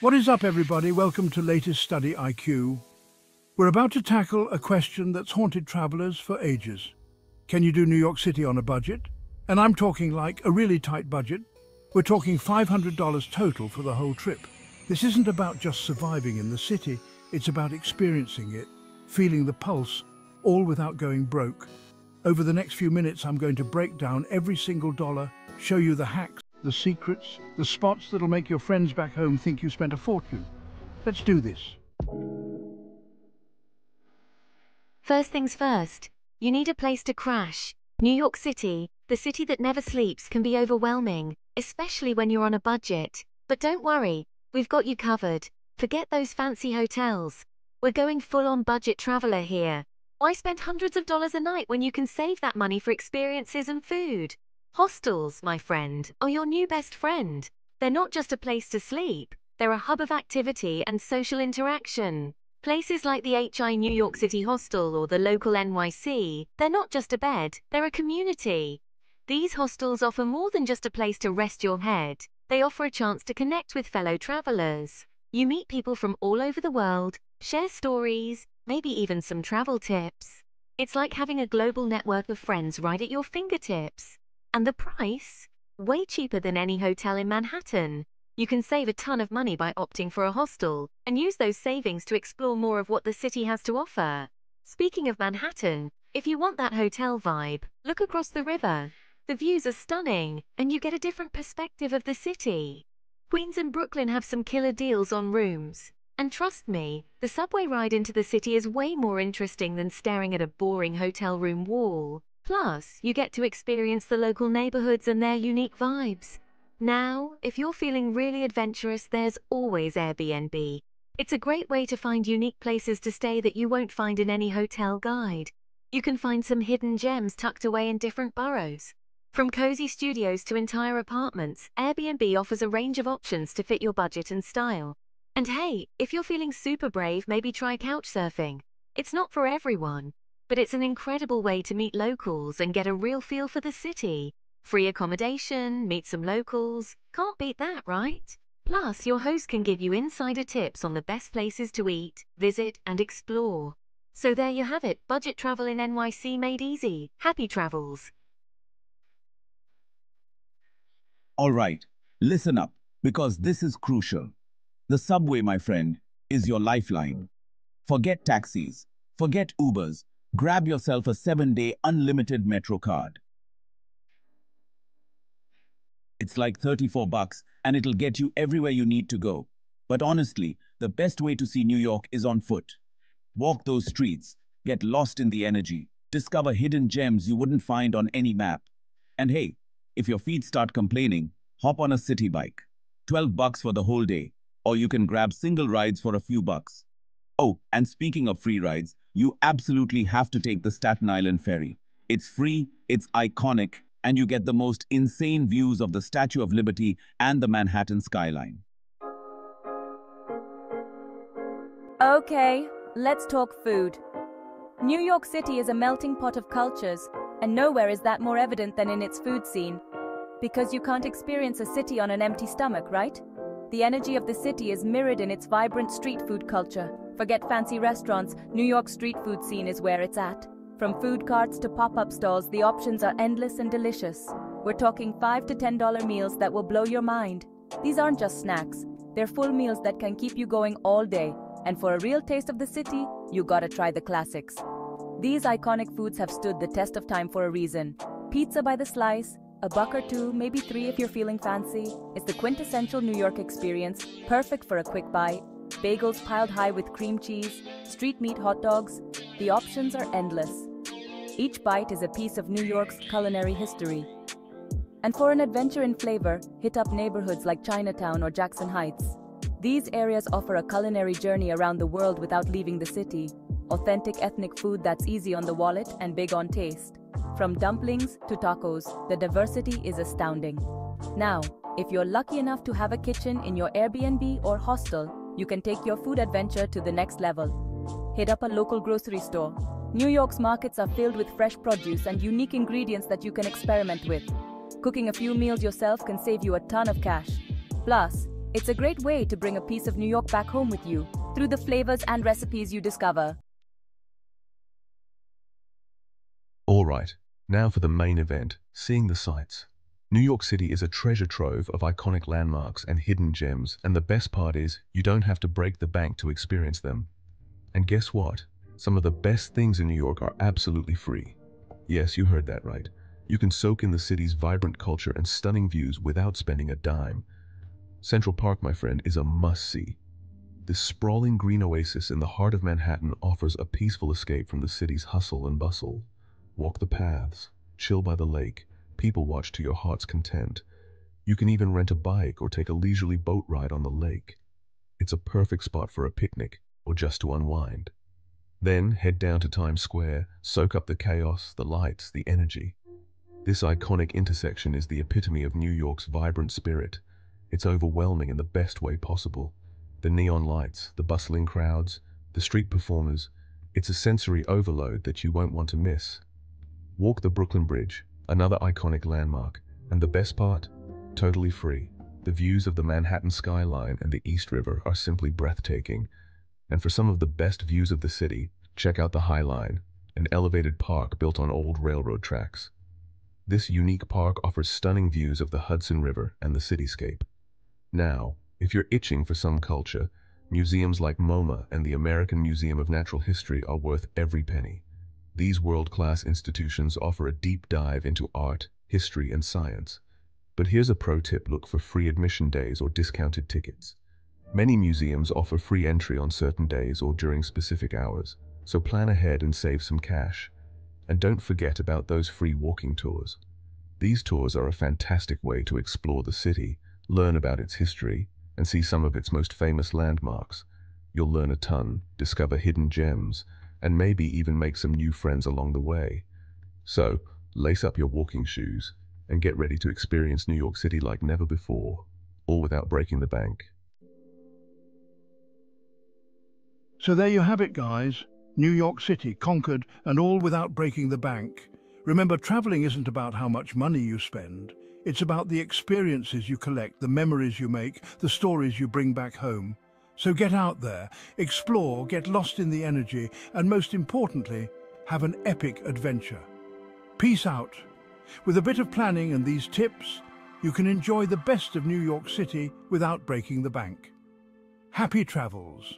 What is up, everybody? Welcome to Latest Study IQ. We're about to tackle a question that's haunted travelers for ages. Can you do New York City on a budget? And I'm talking like a really tight budget. We're talking $500 total for the whole trip. This isn't about just surviving in the city, it's about experiencing it, feeling the pulse, all without going broke. Over the next few minutes, I'm going to break down every single dollar, show you the hacks, the secrets, the spots that'll make your friends back home think you spent a fortune. Let's do this. First things first, you need a place to crash. New York City, the city that never sleeps, can be overwhelming, especially when you're on a budget. But don't worry, we've got you covered. Forget those fancy hotels. We're going full on budget traveler here. Why spend hundreds of dollars a night when you can save that money for experiences and food? Hostels, my friend, are your new best friend. They're not just a place to sleep, they're a hub of activity and social interaction. Places like the HI New York City Hostel or the local NYC, they're not just a bed, they're a community. These hostels offer more than just a place to rest your head. They offer a chance to connect with fellow travelers. You meet people from all over the world, share stories, maybe even some travel tips. It's like having a global network of friends right at your fingertips. And the price? Way cheaper than any hotel in Manhattan. You can save a ton of money by opting for a hostel and use those savings to explore more of what the city has to offer. Speaking of Manhattan, if you want that hotel vibe, look across the river. The views are stunning, and you get a different perspective of the city. Queens and Brooklyn have some killer deals on rooms. And trust me, the subway ride into the city is way more interesting than staring at a boring hotel room wall. Plus, you get to experience the local neighborhoods and their unique vibes. Now, if you're feeling really adventurous, there's always Airbnb. It's a great way to find unique places to stay that you won't find in any hotel guide. You can find some hidden gems tucked away in different boroughs. From cozy studios to entire apartments, Airbnb offers a range of options to fit your budget and style. And hey, if you're feeling super brave, maybe try couchsurfing. It's not for everyone, but it's an incredible way to meet locals and get a real feel for the city. Free accommodation, meet some locals. Can't beat that, right? Plus, your host can give you insider tips on the best places to eat, visit, and explore. So there you have it, budget travel in NYC made easy. Happy travels. All right, listen up, because this is crucial. The subway, my friend, is your lifeline. Forget taxis, forget Ubers, grab yourself a seven-day unlimited Metro card. It's like 34 bucks and it'll get you everywhere you need to go. But honestly, the best way to see New York is on foot. Walk those streets, get lost in the energy, discover hidden gems you wouldn't find on any map. And hey, if your feet start complaining, hop on a Citi Bike. 12 bucks for the whole day, or you can grab single rides for a few bucks. Oh, and speaking of free rides, you absolutely have to take the Staten Island ferry. It's free, it's iconic, and you get the most insane views of the Statue of Liberty and the Manhattan skyline. Okay, let's talk food. New York City is a melting pot of cultures, and nowhere is that more evident than in its food scene. Because you can't experience a city on an empty stomach, right? The energy of the city is mirrored in its vibrant street food culture. Forget fancy restaurants, New York street food scene is where it's at. From food carts to pop-up stalls, the options are endless and delicious. We're talking 5 to $10 meals that will blow your mind. These aren't just snacks. They're full meals that can keep you going all day. And for a real taste of the city, you gotta try the classics. These iconic foods have stood the test of time for a reason. Pizza by the slice, a buck or two, maybe three if you're feeling fancy. It's the quintessential New York experience, perfect for a quick bite. Bagels piled high with cream cheese, street meat hot dogs. The options are endless. Each bite is a piece of New York's culinary history. And for an adventure in flavor, hit up neighborhoods like Chinatown or Jackson Heights. These areas offer a culinary journey around the world without leaving the city. Authentic ethnic food that's easy on the wallet and big on taste. From dumplings to tacos, the diversity is astounding. Now, if you're lucky enough to have a kitchen in your Airbnb or hostel, you can take your food adventure to the next level. Hit up a local grocery store New York's markets are filled with fresh produce and unique ingredients that you can experiment with. Cooking a few meals yourself can save you a ton of cash. Plus, It's a great way to bring a piece of New York back home with you through the flavors and recipes you discover. All right, now for the main event, seeing the sights. New York City is a treasure trove of iconic landmarks and hidden gems, and the best part is you don't have to break the bank to experience them. And guess what? Some of the best things in New York are absolutely free. Yes, you heard that right. You can soak in the city's vibrant culture and stunning views without spending a dime. Central Park, my friend, is a must-see. This sprawling green oasis in the heart of Manhattan offers a peaceful escape from the city's hustle and bustle. Walk the paths, chill by the lake, people watch to your heart's content. You can even rent a bike or take a leisurely boat ride on the lake. It's a perfect spot for a picnic or just to unwind. Then head down to Times Square, soak up the chaos, the lights, the energy. This iconic intersection is the epitome of New York's vibrant spirit. It's overwhelming in the best way possible. The neon lights, the bustling crowds, the street performers, it's a sensory overload that you won't want to miss. Walk the Brooklyn Bridge, another iconic landmark, and the best part? Totally free. The views of the Manhattan skyline and the East River are simply breathtaking. And for some of the best views of the city, check out the High Line, an elevated park built on old railroad tracks. This unique park offers stunning views of the Hudson River and the cityscape. Now, if you're itching for some culture, museums like MoMA and the American Museum of Natural History are worth every penny. These world-class institutions offer a deep dive into art, history, and science. But here's a pro tip look for free admission days or discounted tickets. Many museums offer free entry on certain days or during specific hours, so plan ahead and save some cash. And don't forget about those free walking tours. These tours are a fantastic way to explore the city, learn about its history, and see some of its most famous landmarks. You'll learn a ton, discover hidden gems, and maybe even make some new friends along the way. So, lace up your walking shoes and get ready to experience New York City like never before, all without breaking the bank. So there you have it, guys. New York City conquered and all without breaking the bank. Remember, traveling isn't about how much money you spend. It's about the experiences you collect, the memories you make, the stories you bring back home. So get out there, explore, get lost in the energy, and most importantly, have an epic adventure. Peace out. With a bit of planning and these tips, you can enjoy the best of New York City without breaking the bank. Happy travels.